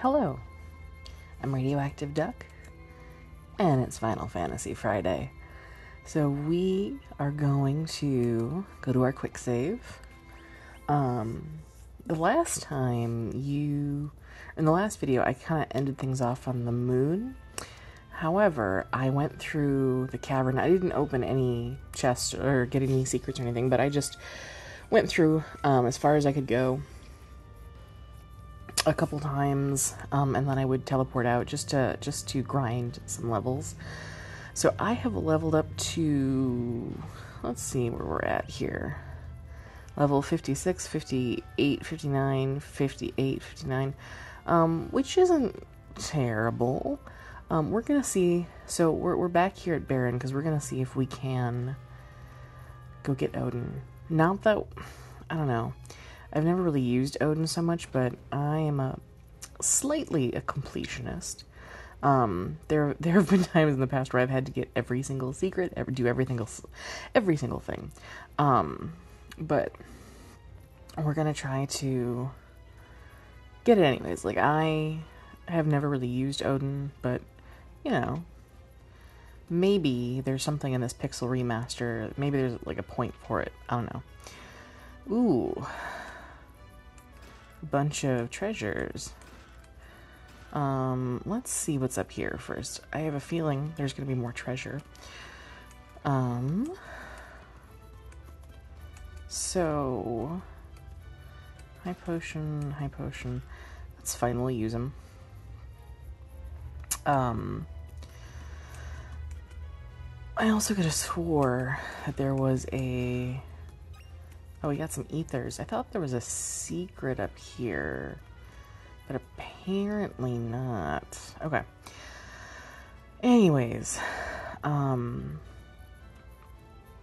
Hello, I'm Radioactive Duck, and it's Final Fantasy Friday. So we are going to go to our quick save. Um, the last time you, in the last video, I kind of ended things off on the moon. However, I went through the cavern. I didn't open any chests or get any secrets or anything, but I just went through um, as far as I could go a couple times, um, and then I would teleport out just to just to grind some levels. So I have leveled up to let's see where we're at here. Level 56, 58, 59, 58, 59, um, which isn't terrible. Um, we're gonna see. So we're we're back here at Baron because we're gonna see if we can go get Odin. Not that I don't know. I've never really used Odin so much, but I am a slightly a completionist. Um, there there have been times in the past where I've had to get every single secret, ever do every single every single thing. Um, but we're gonna try to get it anyways. Like I have never really used Odin, but you know, maybe there's something in this Pixel remaster. Maybe there's like a point for it. I don't know. Ooh, bunch of treasures. Um, let's see what's up here first. I have a feeling there's going to be more treasure. Um, so, high potion, high potion. Let's finally use them. Um, I also could have swore that there was a Oh, we got some ethers. I thought there was a secret up here, but apparently not. Okay. Anyways, um,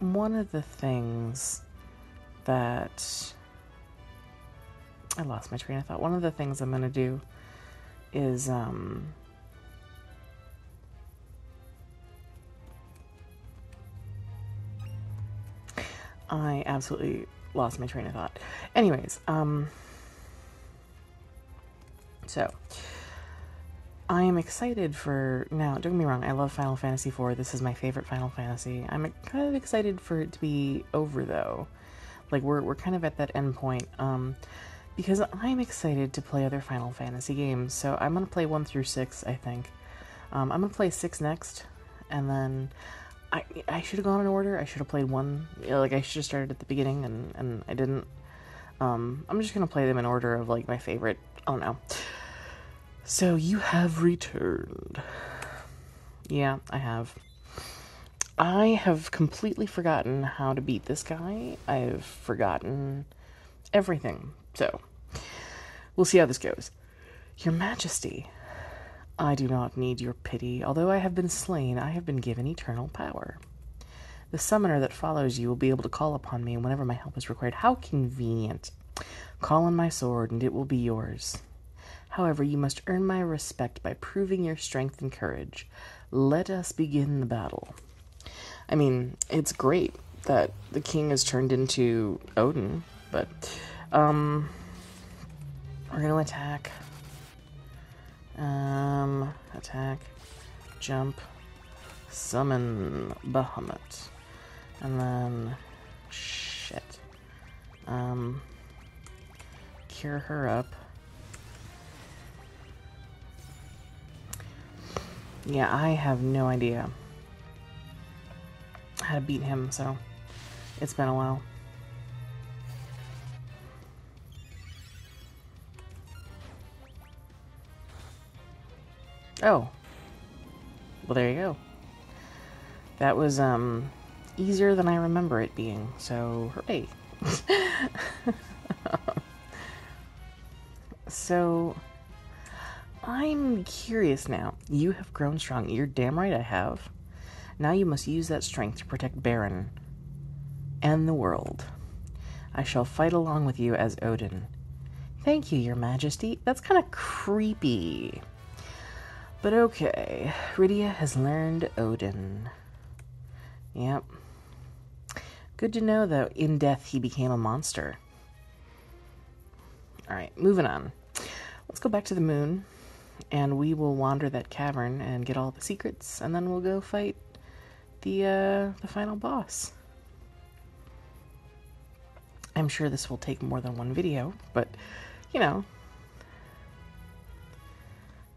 one of the things that I lost my train of thought. One of the things I'm gonna do is um. I absolutely lost my train of thought. Anyways, um, so I am excited for now. Don't get me wrong, I love Final Fantasy IV. This is my favorite Final Fantasy. I'm kind of excited for it to be over though. Like we're we're kind of at that end point. Um, because I'm excited to play other Final Fantasy games. So I'm gonna play one through six. I think. Um, I'm gonna play six next, and then I should have gone in order. I should have played one. You know, like I should have started at the beginning, and and I didn't. Um, I'm just gonna play them in order of like my favorite. Don't know. So you have returned. Yeah, I have. I have completely forgotten how to beat this guy. I've forgotten everything. So, we'll see how this goes. Your Majesty, I do not need your pity. Although I have been slain, I have been given eternal power. The summoner that follows you will be able to call upon me whenever my help is required. How convenient. Call on my sword, and it will be yours. However, you must earn my respect by proving your strength and courage. Let us begin the battle. I mean, it's great that the king is turned into Odin, but um we're gonna attack. Um, attack, jump, summon Bahamut, and then shit. Um, cure her up. Yeah, I have no idea how to beat him, so it's been a while. Oh. Well, there you go. That was, um, easier than I remember it being, so hooray. so, I'm curious now. You have grown strong. You're damn right I have. Now you must use that strength to protect Baron and the world. I shall fight along with you as Odin. Thank you, Your Majesty. That's kind of creepy. But okay, Rydia has learned Odin. Yep. Good to know that in death he became a monster. Alright, moving on. Let's go back to the moon. and we will wander that cavern and get all the secrets, and then we'll go fight the uh, the final boss. I'm sure this will take more than one video, but you know.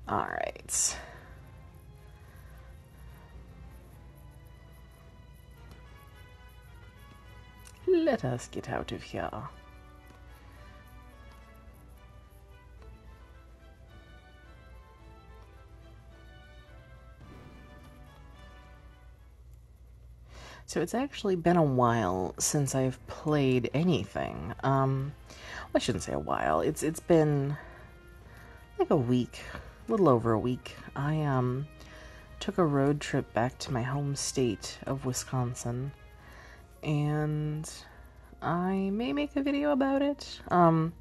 All right. Let us get out of here. So it's actually been a while since I've played anything. Um, well, I shouldn't say a while. It's it's been like a week, little over a week. I um took a road trip back to my home state of Wisconsin, and I may make a video about it. Um,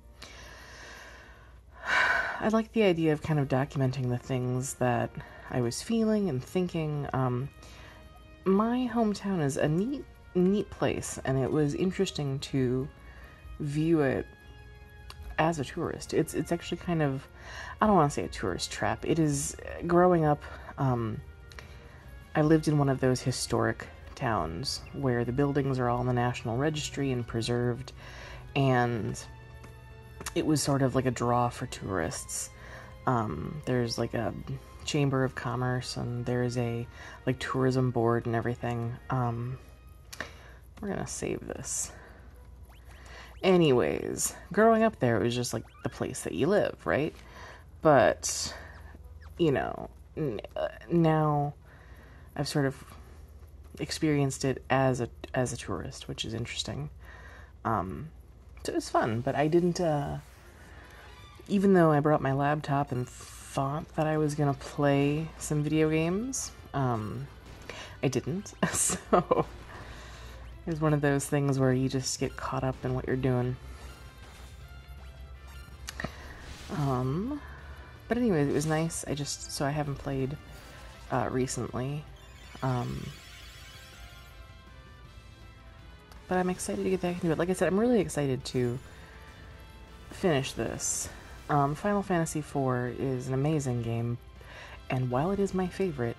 I like the idea of kind of documenting the things that I was feeling and thinking. Um, my hometown is a neat, neat place, and it was interesting to view it as a tourist. It's it's actually kind of I don't want to say a tourist trap. It is growing up. Um, I lived in one of those historic towns where the buildings are all in the National Registry and preserved, and it was sort of like a draw for tourists. Um, there's like a chamber of commerce and there's a like tourism board and everything um we're gonna save this anyways growing up there it was just like the place that you live right but you know n- uh, now i've sort of experienced it as a as a tourist which is interesting um so it was fun but i didn't uh even though i brought my laptop and thought that I was gonna play some video games. Um, I didn't, so was one of those things where you just get caught up in what you're doing. Um, but anyway, it was nice. I just so I haven't played uh, recently. Um, but I'm excited to get back into it. Like I said, I'm really excited to finish this. Um, Final Fantasy IV is an amazing game, and while it is my favorite,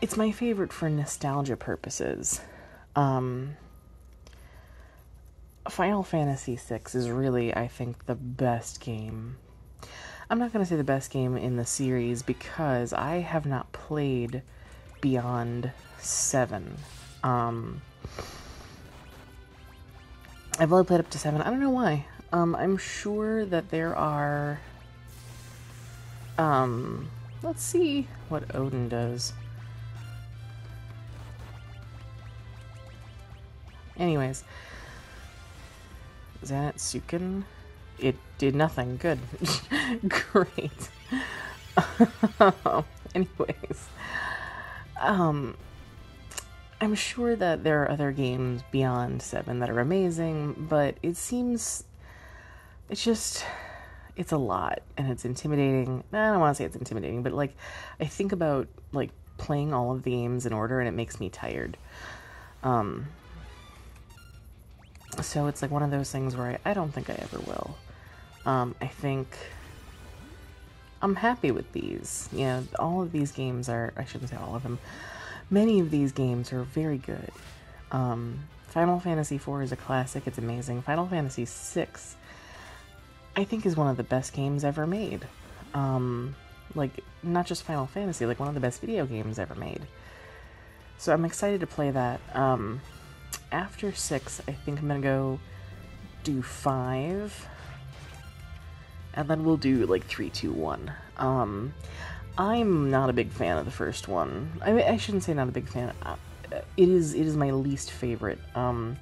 it's my favorite for nostalgia purposes. Um, Final Fantasy VI is really, I think, the best game. I'm not going to say the best game in the series because I have not played beyond 7. Um, I've only played up to 7. I don't know why. Um, I'm sure that there are. Um, let's see what Odin does. Anyways, Zantetsuken, it did nothing. Good. Great. Anyways, um, I'm sure that there are other games beyond 7 that are amazing, but it seems it's just it's a lot and it's intimidating. I don't want to say it's intimidating, but like I think about like playing all of the games in order and it makes me tired. Um so it's like one of those things where I, I don't think I ever will. Um I think I'm happy with these. You know, all of these games are I shouldn't say all of them. Many of these games are very good. Um Final Fantasy IV is a classic, it's amazing. Final Fantasy VI I think is one of the best games ever made. Um, like not just Final Fantasy, like one of the best video games ever made. So I'm excited to play that. Um, after six, I think I'm gonna go do five, and then we'll do like three, two, one. Um, I'm not a big fan of the first one. I, I shouldn't say not a big fan. Uh, it is it is my least favorite. Um,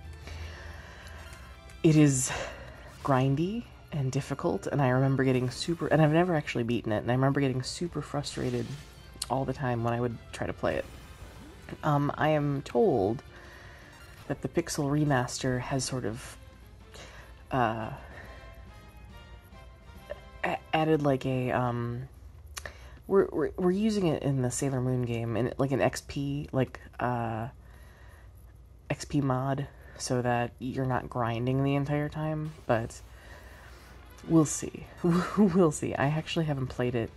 it is grindy and difficult and I remember getting super and I've never actually beaten it and I remember getting super frustrated all the time when I would try to play it. Um, I am told that the Pixel remaster has sort of uh, added like a um, we're, we're we're using it in the Sailor Moon game and like an XP like uh, XP mod so that you're not grinding the entire time, but we'll see. we'll see. I actually haven't played it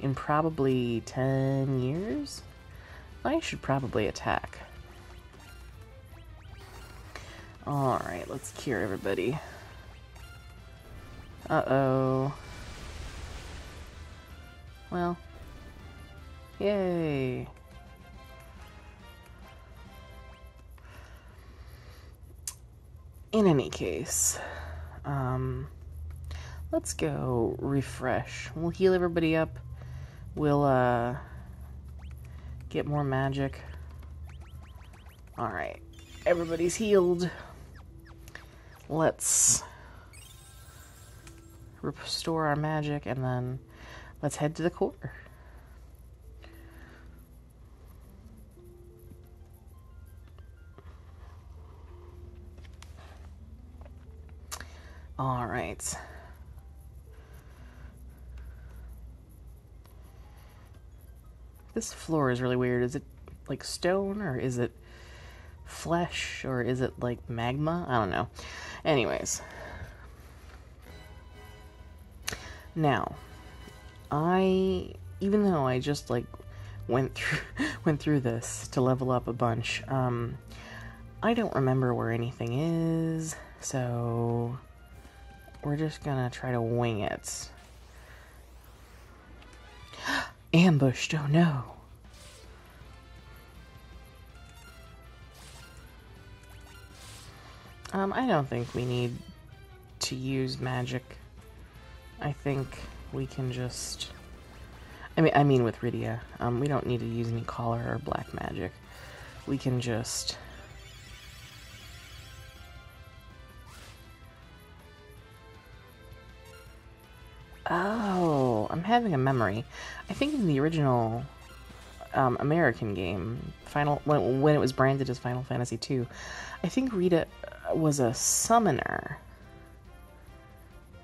in probably 10 years. I should probably attack. Alright, let's cure everybody. Uh-oh. Well. Yay. In any case, um, let's go refresh. We'll heal everybody up. We'll, uh, get more magic. Alright, everybody's healed. Let's restore our magic and then let's head to the core. All right. This floor is really weird. Is it like stone or is it flesh or is it like magma? I don't know. Anyways. Now, I even though I just like went through went through this to level up a bunch, um I don't remember where anything is, so we're just gonna try to wing it. Ambushed, oh no. Um, I don't think we need to use magic. I think we can just... I mean, I mean with Rydia. Um, we don't need to use any collar or black magic. We can just... Oh, I'm having a memory. I think in the original um, American game, Final when, when it was branded as Final Fantasy II, I think Rydia was a summoner,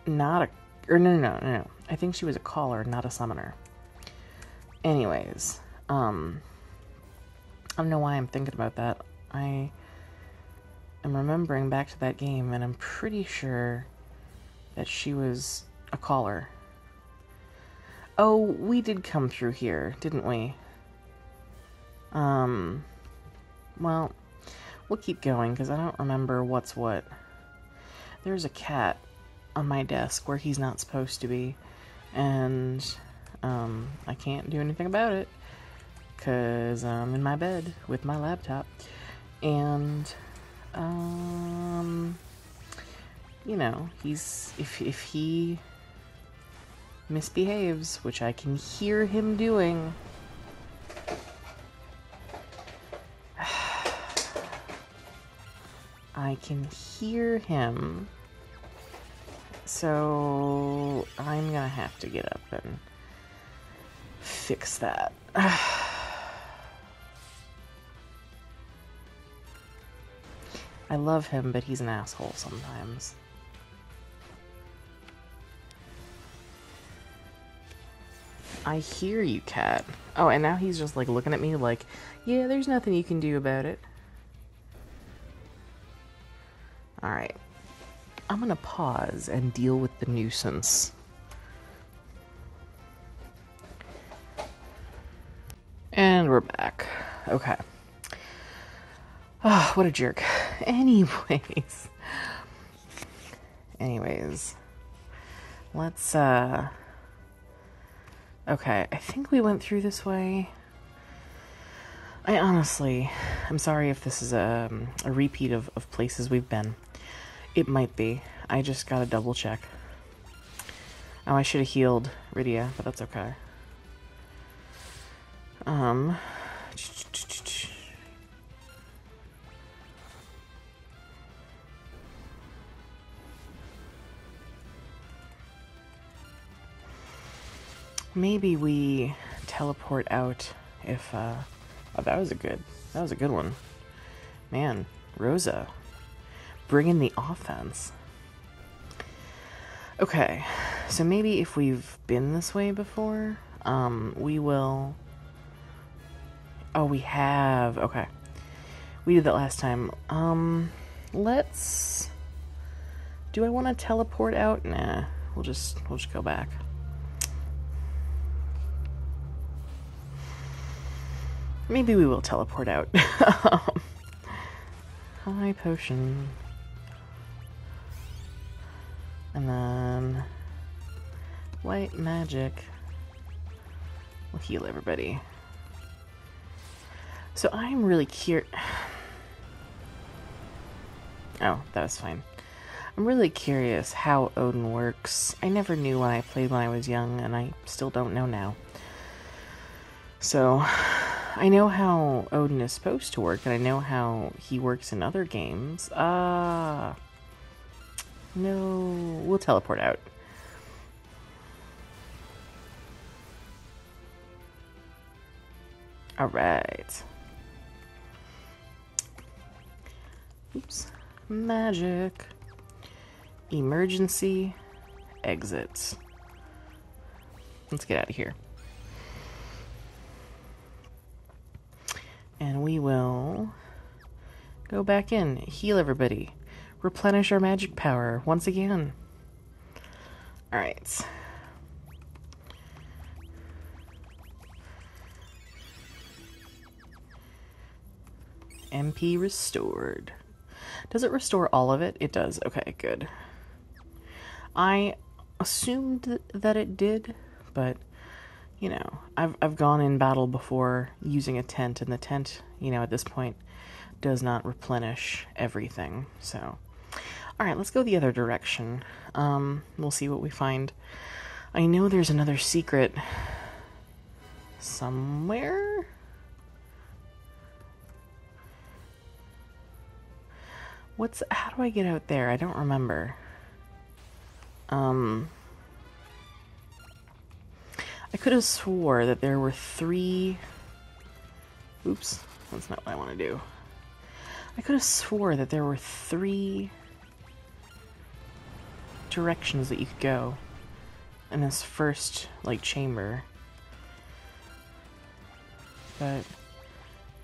not a or no no no no. I think she was a caller, not a summoner. Anyways, um, I don't know why I'm thinking about that. I am remembering back to that game, and I'm pretty sure that she was a caller. Oh, we did come through here, didn't we? Um, well, we'll keep going because I don't remember what's what. There's a cat on my desk where he's not supposed to be, and um, I can't do anything about it because I'm in my bed with my laptop, and um, you know, he's if if he misbehaves, which I can hear him doing. I can hear him. So I'm gonna have to get up and fix that. I love him, but he's an asshole sometimes. I hear you, cat. Oh, and now he's just like looking at me like, yeah, there's nothing you can do about it. Alright. I'm gonna pause and deal with the nuisance. And we're back. Okay. Oh, what a jerk. Anyways. Anyways. Let's, uh... Okay, I think we went through this way. I honestly, I'm sorry if this is a, um, a repeat of, of places we've been. It might be. I just gotta double check. Oh, I should have healed Rydia, but that's okay. Um... Maybe we teleport out if, uh... Oh, that was a good... That was a good one. Man, Rosa. Bring in the offense. Okay, so maybe if we've been this way before, um, we will... Oh, we have. Okay. We did that last time. Um, let's... Do I want to teleport out? Nah. We'll just we'll just go back. Maybe we will teleport out. High potion. And then white magic will heal everybody. So I'm really curious. Oh, that was fine. I'm really curious how Odin works. I never knew when I played when I was young, and I still don't know now. So, I know how Odin is supposed to work, and I know how he works in other games. Ah. No. We'll teleport out. Alright. Oops. Magic. Emergency. Exits. Let's get out of here. And we will go back in, heal everybody, replenish our magic power once again. Alright. MP restored. Does it restore all of it? It does. Okay, good. I assumed that it did, but you know, I've I've gone in battle before using a tent, and the tent, you know, at this point, does not replenish everything. So, all right, let's go the other direction. Um, we'll see what we find. I know there's another secret somewhere. What's how do I get out there? I don't remember. Um I could have swore that there were three Oops, that's not what I want to do. I could have swore that there were three directions that you could go in this first like chamber. But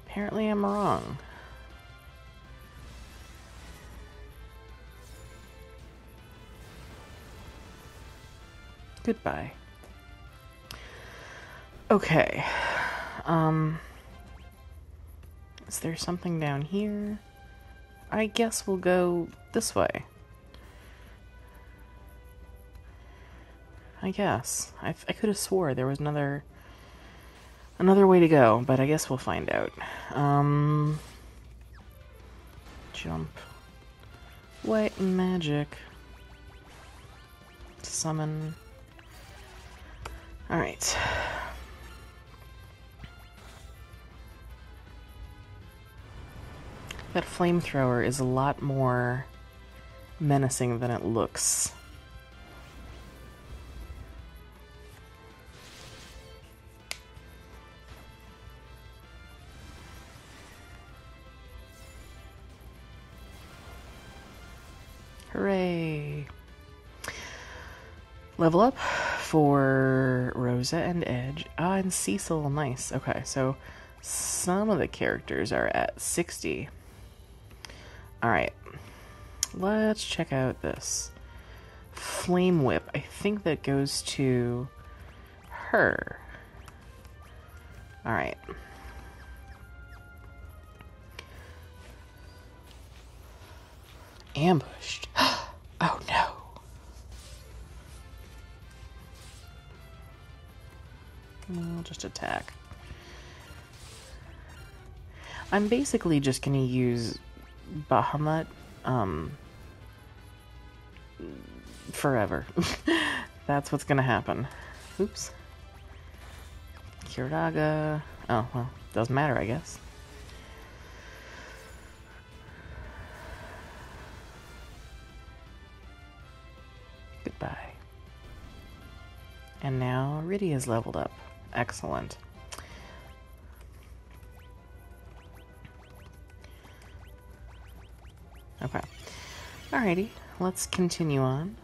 apparently I'm wrong. Goodbye. Okay. Um. Is there something down here? I guess we'll go this way. I guess. I, I could have swore there was another another way to go, but I guess we'll find out. Um jump. White magic. Summon all right. That flamethrower is a lot more menacing than it looks. Hooray! Level up for Rosa and Edge. Ah, and Cecil. Nice. Okay, so some of the characters are at 60. Alright. Let's check out this. Flame Whip. I think that goes to her. Alright. Ambushed. oh no. I'll just attack. I'm basically just gonna use Bahamut um, forever. That's what's gonna happen. Oops. Curaga. Oh, well, doesn't matter, I guess. Rydia's leveled up. Excellent. Okay. Alrighty, let's continue on.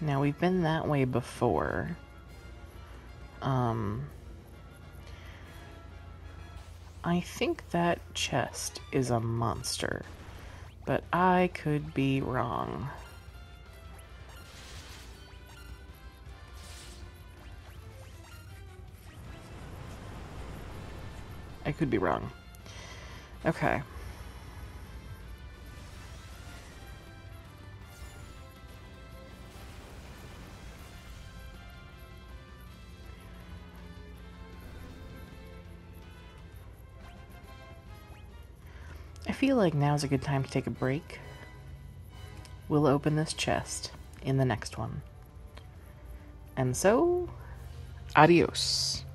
Now, we've been that way before. Um... I think that chest is a monster, but I could be wrong. I could be wrong. Okay. I feel like now's a good time to take a break. We'll open this chest in the next one. And so, adios.